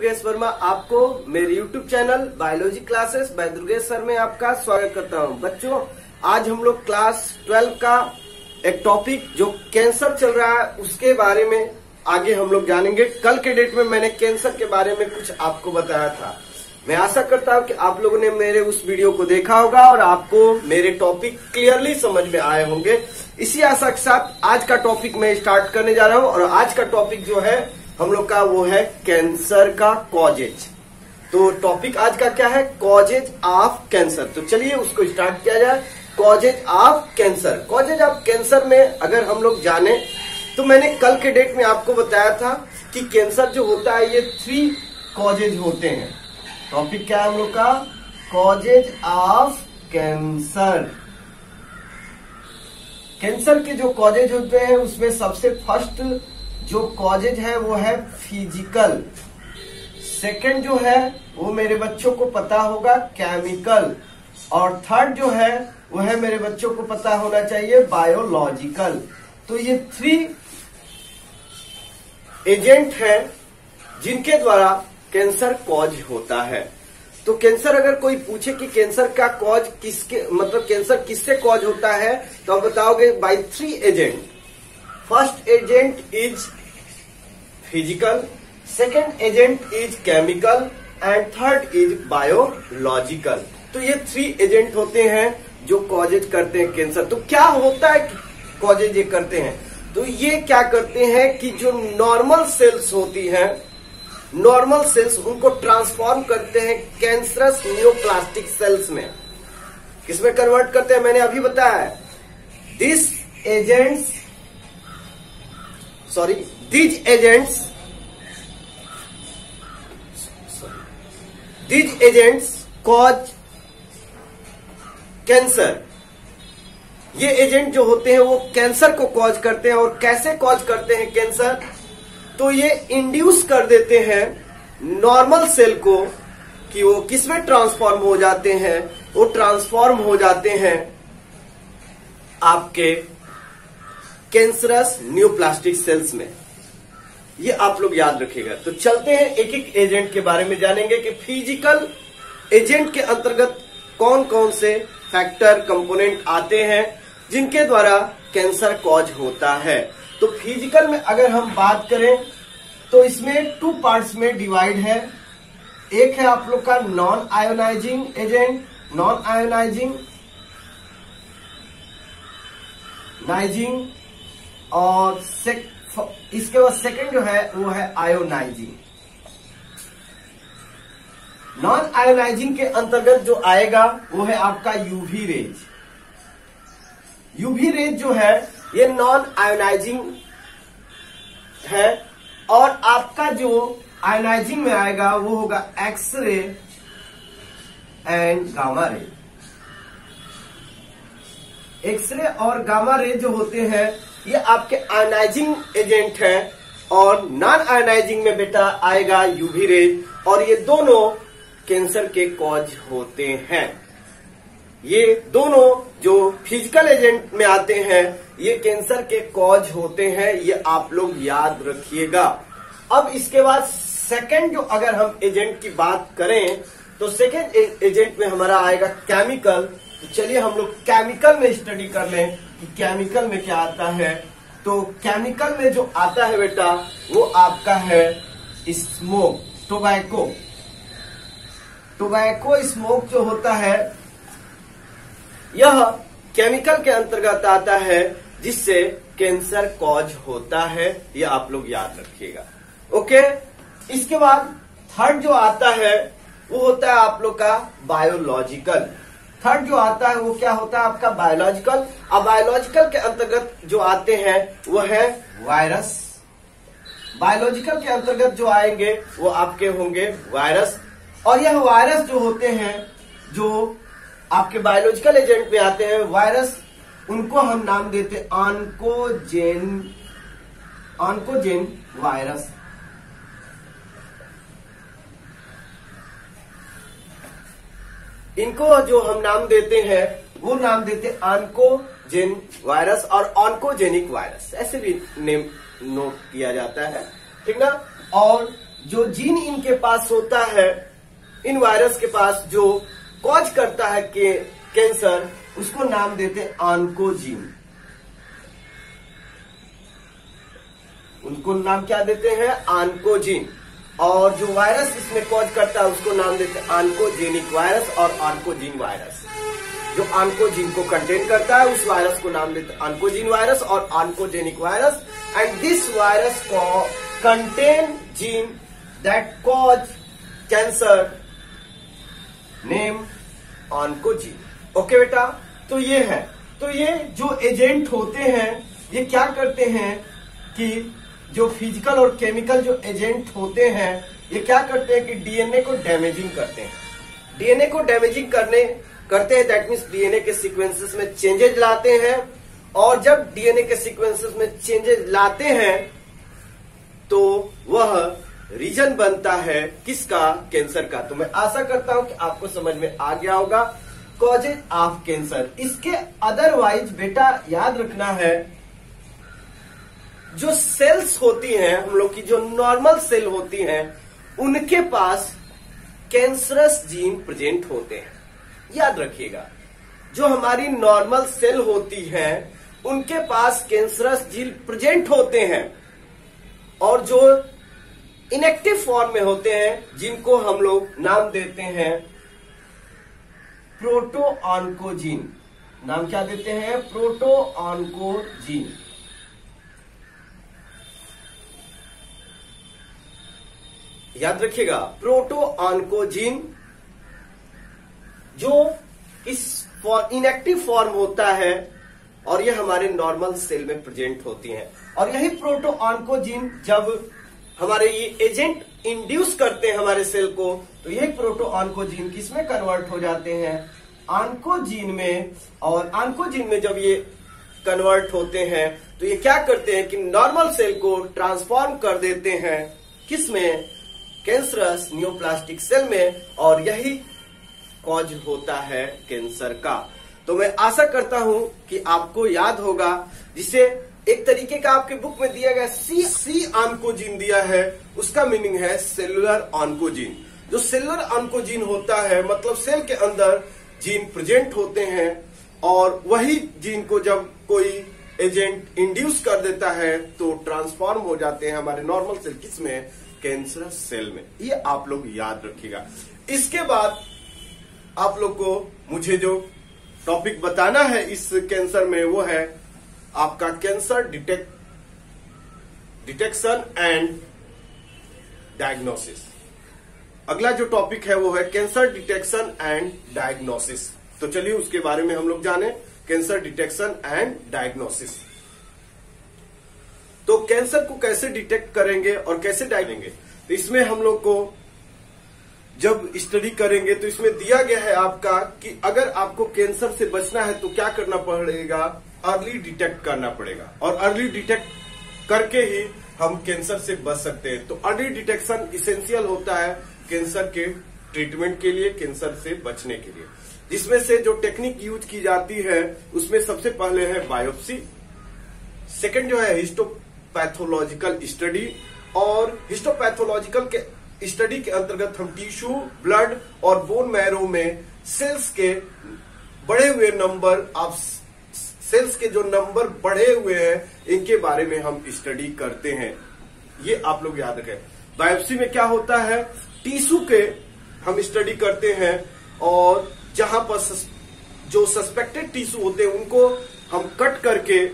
दुर्गेश वर्मा आपको मेरे YouTube channel biology classes by Durgesh sir में आपका स्वागत करता हूँ। बच्चों, आज हम लोग क्लास 12 का एक टॉपिक जो कैंसर चल रहा है, उसके बारे में आगे हम लोग जानेंगे। कल के डेट में मैंने कैंसर के बारे में कुछ आपको बताया था। मैं आशा करता हूँ कि आप लोगों ने मेरे उस वीडियो को देखा होगा और आपको मेरे टॉपिक क्लियरली समझ में आए होंगे। इसी आशा के साथ आज का टॉपिक मैं स्टार्ट करने जा रहा हूँ और आज का टॉपिक जो है हम लोग का वो है कैंसर का कॉजेज तो टॉपिक आज का क्या है? कॉजेज ऑफ़ कैंसर तो चलिए उसको स्टार्ट किया जाए. Causes of cancer causes of cancer में अगर हम लोग जाने तो मैंने कल के डेट में आपको बताया था कि कैंसर जो होता है, ये थ्री कॉजेज होते हैं. टॉपिक क्या है हम लोग का? कॉजेज ऑफ़ कैंसर कैंसर के जो कॉजेज होते हैं, उसमें सबसे फ़र्स्ट जो कॉजेज है, वो है फ़िज़िकल सेकंड जो है, वो मेरे बच्चों को पता होगा केमिकल और थर्ड जो है, वो है मेरे बच्चों को पता होना चाहिए बायोलॉजिकल तो ये थ्री एजेंट है जिनके द्वारा कैंसर कॉज होता है. तो कैंसर अगर कोई पूछे कि कैंसर का कॉज किसके मतलब कैंसर किससे कॉज होता है तो आप बताओगे by three agent first agent is physical second agent is chemical and third is biological तो ये थ्री एजेंट होते हैं जो कॉजेज करते हैं कैंसर तो क्या होता है कॉजेज ये करते हैं? तो ये क्या करते हैं कि जो नॉर्मल सेल्स होती हैं नॉर्मल सेल्स उनको ट्रांसफॉर्म करते हैं कैंसरस न्यूप्लास्टिक सेल्स में। किसमें कन्वर्ट करते हैं? मैंने अभी बताया this agents sorry these agents these agents cause cancer ये एजेंट जो होते हैं, वो कैंसर को कॉज करते हैं और कैसे कॉज करते हैं कैंसर तो ये इंड्यूस कर देते हैं नॉर्मल सेल को कि वो किसमें ट्रांसफॉर्म हो जाते हैं? वो ट्रांसफॉर्म हो जाते हैं आपके कैंसरस न्यू प्लास्टिक सेल्स में। ये आप लोग याद रखिएगा। तो चलते हैं एक एक एजेंट के बारे में जानेंगे कि फ़िज़िकल एजेंट के अंतर्गत कौन कौन से फैक्टर कंपोनेंट आते हैं, जिनके द्वारा कैंसर कॉज होता है। तो फ़िज़िकल में अगर हम बात करें तो इसमें टू पार्ट्स में डिवाइड है। एक है आप लोग का non ionising agent non ionising नाइजिंग और इसके बाद सेकंड जो है, वो है आयोनाइजिंग नॉन आयोनाइजिंग के अंतर्गत जो आएगा, वो है आपका यूवी रेज यूवी रेज जो है, ये नॉन आयोनाइजिंग है, और आपका जो आयोनाइजिंग में आएगा, वो होगा X ray and gamma ray X ray और गामा रे जो होते हैं, ये आपके आयनाइजिंग एजेंट है और नॉन आयनाइजिंग में बेटा आएगा यूवी रे और ये दोनों कैंसर के कॉज होते हैं। ये दोनों जो फ़िज़िकल एजेंट में आते हैं, ये कैंसर के कॉज होते हैं, ये आप लोग याद रखिएगा। अब इसके बाद सेकंड जो अगर हम एजेंट की बात करें तो सेकंड एजेंट में हमारा आएगा केमिकल तो चलिए हम लोग केमिकल में स्टडी कर लें कि केमिकल में क्या आता है। तो केमिकल में जो आता है बेटा, वो आपका है स्मोक टोबैको टोबैको स्मोक जो होता है, यह केमिकल के अंतर्गत आता है, जिससे कैंसर कॉज होता है, ये आप लोग याद रखिएगा। ओके इसके बाद थर्ड जो आता है, वो होता है आप लोग का बायोलॉजिकल थर्ड जो आता है, वो क्या होता है आपका बायोलॉजिकल अब बायोलॉजिकल के अंतर्गत जो आते हैं, वो है वायरस बायोलॉजिकल के अंतर्गत जो आएँगे, वो आपके होंगे वायरस और यह वायरस जो होते हैं, जो आपके बायोलॉजिकल एजेंट में आते हैं वायरस उनको हम नाम देते ऑनकोजेन ऑनकोजेन वायरस इनको जो हम नाम देते हैं वो नाम देते आनकोजेन वायरस और ऑनकोजेनिक वायरस ऐसे भी नेम नोट किया जाता है। ठीक ना? और जो जीन इनके पास होता है इन वायरस के पास जो कॉज करता है के, कैंसर उसको नाम देते आंकोजीन उनको नाम क्या देते हैं? आंकोजीन और जो वायरस इसमें कॉज करता है, उसको नाम देते हैं आंकोजेनिक वायरस और आंकोजीन वायरस जो आंकोजीन को कंटेन करता है, उस वायरस को नाम देते हैं आंकोजीन वायरस और oncogenic virus and this virus को contain gene that cause cancer name oncogene okay बेटा? तो ये है। तो ये जो एजेंट होते हैं, ये क्या करते हैं कि जो फ़िज़िकल और केमिकल जो एजेंट होते हैं, ये क्या करते हैं कि डीएनए को डैमेजिंग करते हैं। डीएनए को डैमेजिंग करने, करते हैं दैट मीन्स डीएनए के सीक्वेंसेस में चेंजेस लाते हैं। और जब डीएनए के सीक्वेंसेस में चेंजेस लाते हैं तो वह रीजन बनता है किसका? कैंसर का। तो मैं आशा करता हूँ कि आपको समझ में आ गया होगा। कॉजेज ऑफ़ कैंसर इसके अदरवाइज़ बेटा याद रखना है जो सेल्स होती हैं, हम लोग की जो नॉर्मल सेल होती हैं, उनके पास कैंसरस जीन प्रेजेंट होते हैं। याद रखिएगा, जो हमारी नॉर्मल सेल होती हैं, उनके पास कैंसरस जीन प्रेजेंट होते हैं। और जो इनएक्टिव फॉर्म में होते हैं, जिनको हम लोग नाम देते हैं प्रोटो ऑनकोजीन नाम क्या देते हैं? प्रोटो ऑनकोजीन याद रखिएगा, प्रोटो ऑनकोजीन जो इस इनएक्टिव फॉर्म होता है, और ये हमारे नॉर्मल सेल में प्रेजेंट होती हैं। और यही प्रोटो ऑनकोजीन जब हमारे ये एजेंट इंड्यूस करते हैं हमारे सेल को तो ये प्रोटो ऑनकोजीन किसमें कन्वर्ट हो जाते हैं? आंकोजीन में, और आंकोजीन में जब ये कन्वर्ट होते हैं तो ये क्या करते हैं कि नॉर्मल सेल को ट्रांसफॉर्म कर देते हैं। किसमें? कैंसरस न्यूप्लास्टिक सेल में और यही कॉज होता है कैंसर का। तो मैं आशा करता हूँ कि आपको याद होगा, जिसे एक तरीके का आपके बुक में दिया गया सी सी ऑनकोजीन दिया है, उसका मीनिंग है सेलुलर ऑनकोजीन जो सेलुलर ऑनकोजीन होता है मतलब सेल के अंदर जीन प्रेजेंट होते हैं, और वही जीन को जब कोई एजेंट इंड्यूस कर देता है तो ट्रांसफॉर्म हो जाते हैं हमारे नॉर्मल सेल किसमें कैंसरस सेल में। ये आप लोग याद रखिएगा। इसके बाद आप लोग को मुझे जो टॉपिक बताना है इस कैंसर में, वो है आपका cancer detect detection and diagnosis अगला जो टॉपिक है, वो है कैंसर डिटेक्शन एंड डायग्नोसिस तो चलिए उसके बारे में हम लोग जाने। Cancer detection and diagnosis cancer को कैसे डिटेक्ट करेंगे और कैसे डायगेंगे तो इसमें हम लोग को जब स्टडी करेंगे तो इसमें दिया गया है आपका कि अगर आपको कैंसर से बचना है तो क्या करना पड़ेगा? अर्ली डिटेक्ट करना पड़ेगा। और अर्ली डिटेक्ट करके ही हम कैंसर से बच सकते हैं। तो अर्ली डिटेक्शन इसेंशियल होता है कैंसर के ट्रीटमेंट के लिए, कैंसर से बचने के लिए। जिसमें से जो टेक्निक यूज़ की जाती है, उसमें सबसे पहले है बायोप्सी। सेकंड जो है हिस्टो पैथोलॉजिकल स्टडी और हिस्टोपैथोलॉजिकल के स्टडी के अंतर्गत हम टिश्यू ब्लड और बोन मैरो में सेल्स के बढ़े हुए नंबर ऑफ़ सेल्स के जो नंबर बढ़े हुए हैं, इनके बारे में हम स्टडी करते हैं। ये आप लोग याद रखें। बायोप्सी में क्या होता है? टिश्यू के हम स्टडी करते हैं और जहाँ पर जो सस्पेक्टेड टिश्यू होते हैं, उनको हम कट करके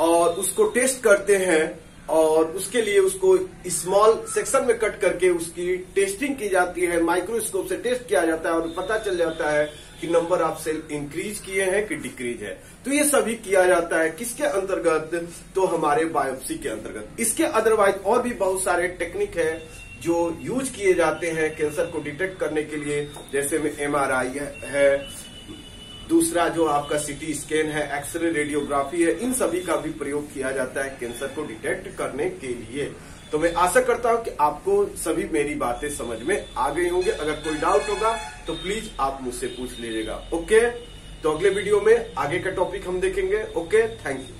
और उसको टेस्ट करते हैं और उसके लिए उसको स्मॉल सेक्शन में कट करके उसकी टेस्टिंग की जाती है माइक्रोस्कोप से टेस्ट किया जाता है और पता चल जाता है कि नंबर ऑफ़ सेल इंक्रीज किए हैं कि डिक्रीज है। तो ये सभी किया जाता है किसके अंतर्गत? तो हमारे बायोप्सी के अंतर्गत। इसके अदरवाइज़ और भी बहुत सारे टेक्निक है जो यूज़ किए जाते हैं कैंसर को डिटेक्ट करने के लिए। जैसे में एमआरआई है दूसरा जो आपका सिटी स्कैन है एक्सरे रेडियोग्राफी है, इन सभी का भी प्रयोग किया जाता है कैंसर को डिटेक्ट करने के लिए। तो मैं आशा करता हूँ कि आपको सभी मेरी बातें समझ में आ गई होंगे। अगर कोई डाउट होगा तो प्लीज़ आप मुझसे पूछ लीजिएगा। ओके तो अगले वीडियो में आगे का टॉपिक हम देखेंगे। Okay thank you